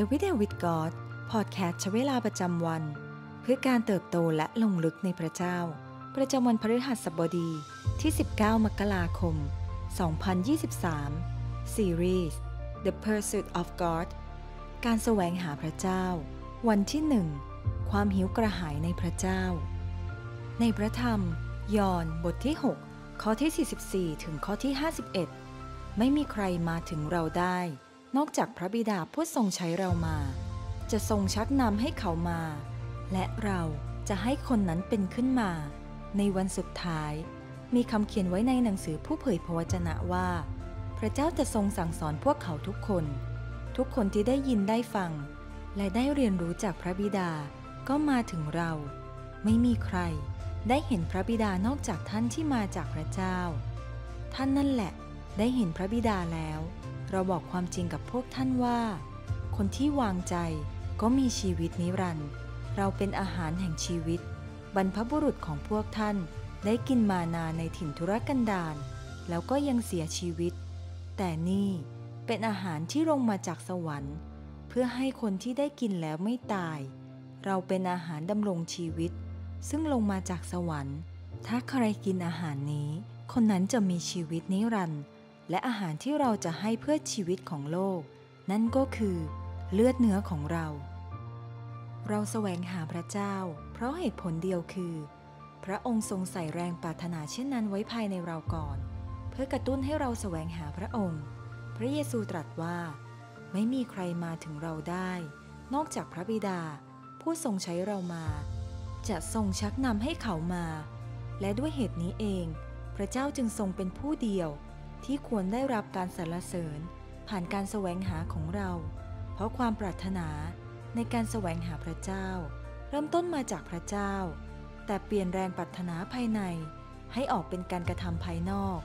Everyday with God พอดแคสต์ใช้เวลาประจำวัน เพื่อการเติบโตและลงลึกในพระเจ้า ประจำวันพฤหัสบดีที่ 19 มกราคม 2023ซีรีส์ The Pursuit of God การแสวงหาพระเจ้า วันที่หนึ่งความหิวกระหายในพระเจ้า ในพระธรรม ยอห์นบทที่ 6 ข้อที่ 44 ถึงข้อที่ 51 ไม่มีใครมาถึงเราได้ นอกจากพระบิดาผู้ทรงใช้เรามา จะทรงชักนำให้เขามา และเราจะให้คนนั้นเป็นขึ้นมา ในวันสุดท้าย มีคำเขียนไว้ในหนังสือผู้เผยพระวจนะว่า พระเจ้าจะทรงสั่งสอนพวกเขาทุกคน ทุกคนที่ได้ยินได้ฟัง และได้เรียนรู้จากพระบิดาก็มาถึงเรา ไม่มีใครได้เห็นพระบิดานอกจากท่านที่มาจากพระเจ้า ท่านนั่นแหละได้เห็นพระบิดาแล้ว เราบอกความจริงกับพวกท่านว่า คนที่วางใจก็มีชีวิตนิรันดร์เราเป็นอาหารแห่งชีวิต บรรพบุรุษของพวกท่านได้กินมานาในถิ่นทุรกันดารแล้วก็ยังเสียชีวิต แต่นี่เป็นอาหารที่ลงมาจากสวรรค์ เพื่อให้คนที่ได้กินแล้วไม่ตาย เราเป็นอาหารดำรงชีวิต ซึ่งลงมาจากสวรรค์ ถ้าใครกินอาหารนี้ คนนั้นจะมีชีวิตนิรันดร์ และอาหารที่เราจะให้เพื่อชีวิตของโลก นั่นก็คือ เลือดเนื้อของเรา เราแสวงหาพระเจ้า เพราะเหตุผลเดียวคือ พระองค์ทรงใส่แรงปรารถนาเช่นนั้นไว้ภายในเราก่อน เพื่อกระตุ้นให้เราแสวงหาพระองค์ พระเยซูตรัสว่า ไม่มีใครมาถึงเราได้ นอกจากพระบิดา ผู้ทรงใช้เรามา จะทรงชักนำให้เขามา และด้วยเหตุนี้เอง พระเจ้าจึงทรงเป็นผู้เดียว ที่ควรได้รับการสรรเสริญ ผ่านการแสวงหาของเรา เพราะความปรารถนาในการแสวงหาพระเจ้า เริ่มต้นมาจากพระเจ้า แต่เปลี่ยนแรงปรารถนาภายใน ให้ออกเป็นการกระทำภายนอก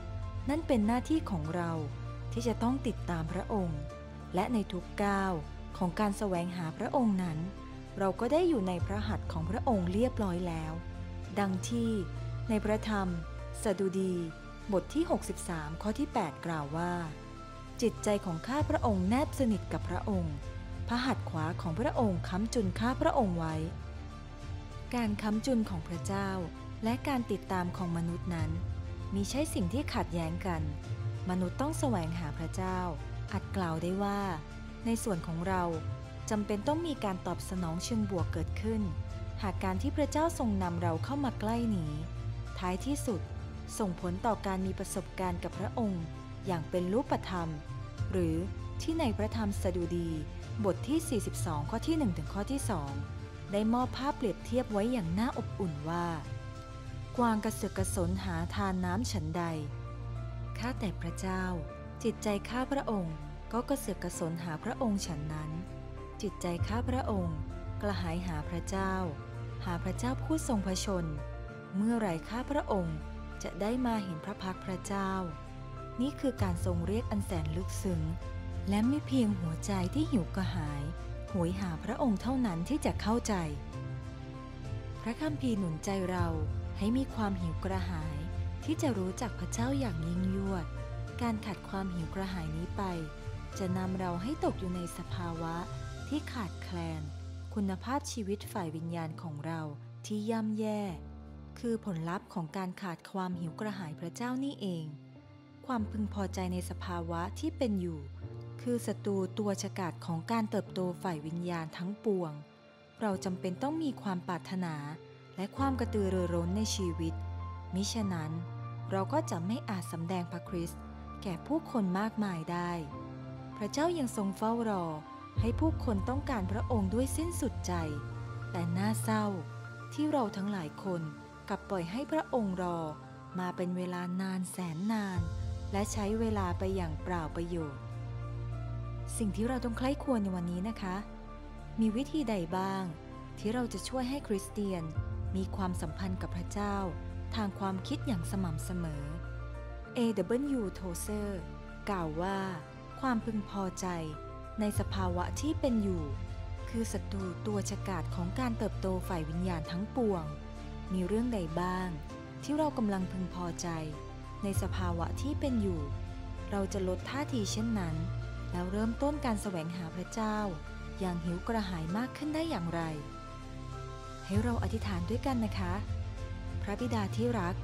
นั่นเป็นหน้าที่ของเราที่จะต้องติดตามพระองค์ และในทุกก้าวของการแสวงหาพระองค์นั้น เราก็ได้อยู่ในพระหัตถ์ของพระองค์เรียบร้อยแล้ว ดังที่ในพระธรรม สดุดี บทที่ 63 ข้อที่ 8 กล่าวว่า จิตใจของข้าพระองค์แนบสนิทกับพระองค์ พระหัตถ์ขวาของพระองค์ค้ำจุนข้าพระองค์ไว้ การค้ำจุนของพระเจ้า และการติดตามของมนุษย์นั้น มีใช่สิ่งที่ขัดแย้งกัน มนุษย์ต้องแสวงหาพระเจ้า อาจกล่าวได้ว่า ในส่วนของเราจำเป็นต้องมีการตอบสนองเชิงบวกเกิดขึ้น หากการที่พระเจ้าทรงนำเราเข้ามาใกล้นี้ ท้ายที่สุด ส่งผลต่อการมีประสบการณ์กับพระองค์ อย่างเป็นรูปธรรม หรือที่ในพระธรรมสดุดี บทที่ 42 ข้อที่ 1 ถึงข้อที่ 2 ได้มอบภาพเปรียบเทียบไว้อย่างน่าอบอุ่นว่า กวางกระเสือกกระสนหาทานน้ำฉันใด ข้าแต่พระเจ้า จิตใจข้าพระองค์ ก็กระเสือกกระสนหาพระองค์ฉันนั้น จิตใจข้าพระองค์ กระหายหาพระเจ้า หาพระเจ้าผู้ทรงพระชน เมื่อไรข้าพระองค์ จะได้มาเห็นพระพักพระเจ้า นี่คือการทรงเรียกอันแสนลึกซึ้ง และไม่เพียงหัวใจที่หิวกระหาย หวยหาพระองค์เท่านั้นที่จะเข้าใจ พระคัมภีร์หนุนใจเราให้มีความหิวกระหาย ที่จะรู้จักพระเจ้าอย่างยิ่งยวด การขัดความหิวกระหายนี้ไป จะนำเราให้ตกอยู่ในสภาวะที่ขาดแคลน คุณภาพชีวิตฝ่ายวิญญาณของเราที่ย่ำแย่ คือผลลัพธ์ของการขาดความหิวกระหายพระเจ้านี่เอง ความพึงพอใจในสภาวะที่เป็นอยู่ คือศัตรูตัวฉกาจของการเติบโตฝ่ายวิญญาณทั้งปวง เราจำเป็นต้องมีความปรารถนาและความกระตือรือร้นในชีวิต มิฉะนั้น เราก็จะไม่อาจสำแดงพระคริสต์แก่ผู้คนมากมายได้ พระเจ้ายังทรงเฝ้ารอ ให้ผู้คนต้องการพระองค์ด้วยสิ้นสุดใจ แต่น่าเศร้าที่เราทั้งหลายคน กับปล่อยให้พระองค์รอมาเป็นเวลานานแสนนาน และใช้เวลาไปอย่างเปล่าประโยชน์ สิ่งที่เราต้องใคร่ควรในวันนี้นะคะ มีวิธีใดบ้าง ที่เราจะช่วยให้คริสเตียน มีความสัมพันธ์กับพระเจ้า ทางความคิดอย่างสม่ำเสมอ A.W. Tozer กล่าวว่า ความพึงพอใจในสภาวะที่เป็นอยู่ คือศัตรูตัวฉกาจของการเติบโตฝ่ายวิญญาณทั้งปวง มีเรื่องใดบ้าง ที่เรากำลังพึงพอใจ ในสภาวะที่เป็นอยู่ เราจะลดท่าทีเช่นนั้น แล้วเริ่มต้นการแสวงหาพระเจ้า อย่างหิวกระหายมากขึ้นได้อย่างไร ให้เราอธิษฐานด้วยกันนะคะ พระบิดาที่รัก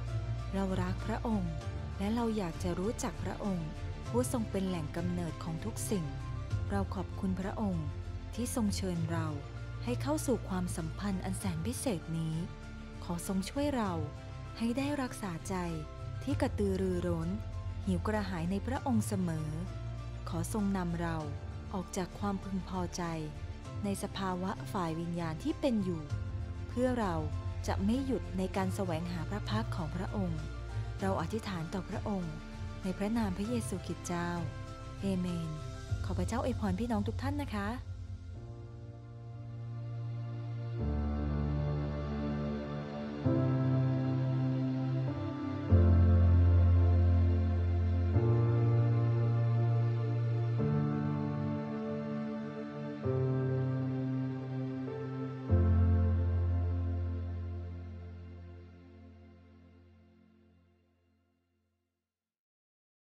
เรารักพระองค์ และเราอยากจะรู้จักพระองค์ ผู้ทรงเป็นแหล่งกำเนิดของทุกสิ่ง เราขอบคุณพระองค์ที่ทรงเชิญเราให้เข้าสู่ความสัมพันธ์อันแสนพิเศษนี้ ขอทรงช่วยเราให้ได้รักษาใจที่กระตือรือร้น หิวกระหายในพระองค์เสมอ ขอทรงนำเราออกจากความพึงพอใจ ในสภาวะฝ่ายวิญญาณที่เป็นอยู่ เพื่อเราจะไม่หยุดในการแสวงหาพระพักของพระองค์ เราอธิษฐานต่อพระองค์ ในพระนามพระเยซูคริสต์เจ้า เอเมน ขอพระเจ้าอวยพรพี่น้องทุกท่านนะคะ